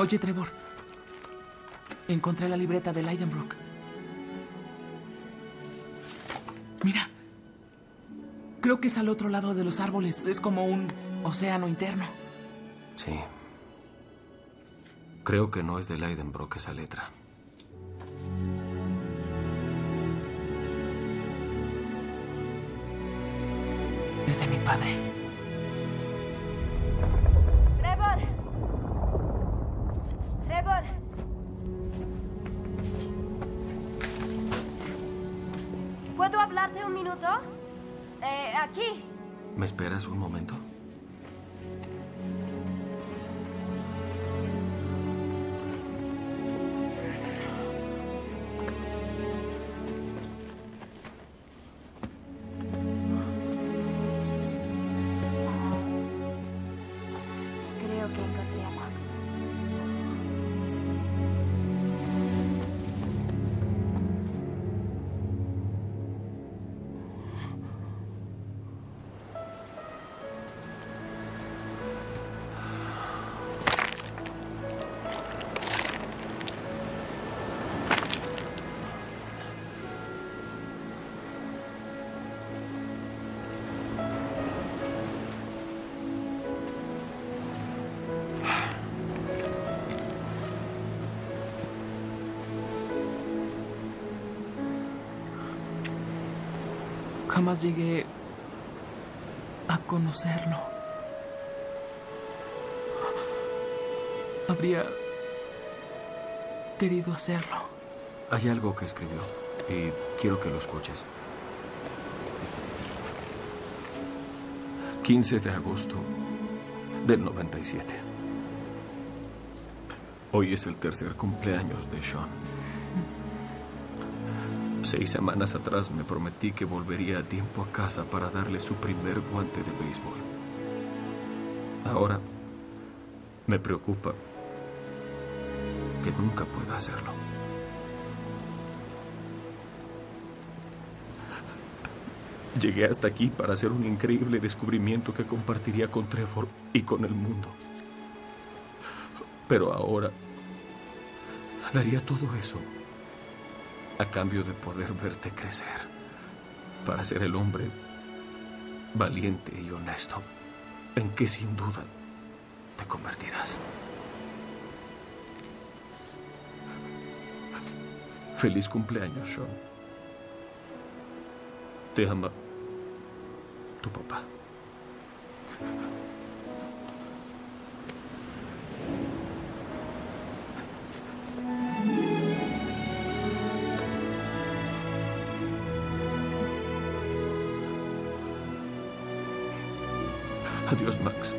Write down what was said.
Oye, Trevor. Encontré la libreta de Leidenbrook. Mira. Creo que es al otro lado de los árboles. Es como un océano interno. Sí. Creo que no es de Leidenbrock esa letra. Es de mi padre. ¿Puedo hablarte un minuto? Eh, aquí. ¿Me esperas un momento? Jamás llegué a conocerlo. Habría querido hacerlo. Hay algo que escribió y quiero que lo escuches. 15 de agosto del 97. Hoy es el tercer cumpleaños de Sean. Seis semanas atrás me prometí que volvería a tiempo a casa para darle su primer guante de béisbol. Ahora me preocupa que nunca pueda hacerlo. Llegué hasta aquí para hacer un increíble descubrimiento que compartiría con Trevor y con el mundo. Pero ahora daría todo eso a cambio de poder verte crecer, para ser el hombre valiente y honesto en que sin duda te convertirás. Feliz cumpleaños, Sean. Te ama tu papá. Adiós, Max.